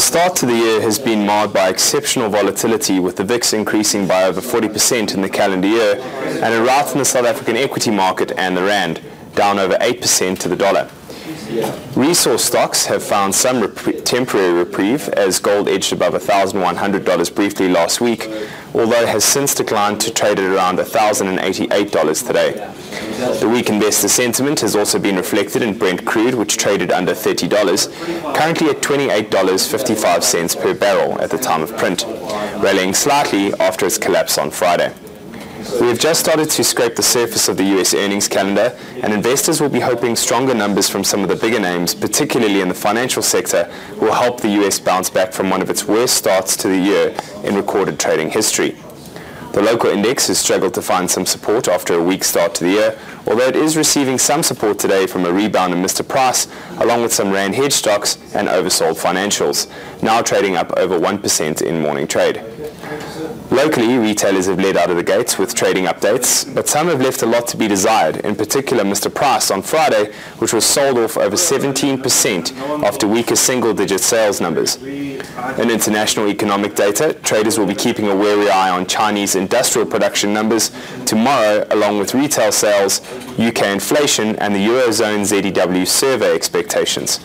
The start to the year has been marred by exceptional volatility with the VIX increasing by over 40% in the calendar year and a rout in the South African equity market and the rand, down over 8% to the dollar. Resource stocks have found some rep temporary reprieve as gold edged above $1,100 briefly last week, although has since declined to trade at around $1,088 today. The weak investor sentiment has also been reflected in Brent crude, which traded under $30, currently at $28.55 per barrel at the time of print, rallying slightly after its collapse on Friday. We have just started to scrape the surface of the US earnings calendar, and investors will be hoping stronger numbers from some of the bigger names, particularly in the financial sector, will help the US bounce back from one of its worst starts to the year in recorded trading history. The local index has struggled to find some support after a weak start to the year, although it is receiving some support today from a rebound in Mr. Price, along with some Rand hedge stocks and oversold financials, now trading up over 1% in morning trade. Locally, retailers have led out of the gates with trading updates, but some have left a lot to be desired, in particular Mr. Price on Friday, which was sold off over 17% after weaker single-digit sales numbers. In international economic data, traders will be keeping a wary eye on Chinese industrial production numbers tomorrow, along with retail sales, UK inflation, and the Eurozone ZEW survey expectations.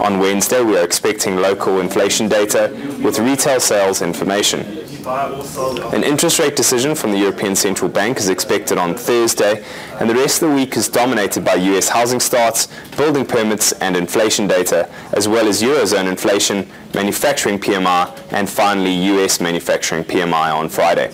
On Wednesday, we are expecting local inflation data with retail sales information. An interest rate decision from the European Central Bank is expected on Thursday, and the rest of the week is dominated by US housing starts, building permits, and inflation data, as well as Eurozone inflation, manufacturing PMI, and finally US manufacturing PMI on Friday.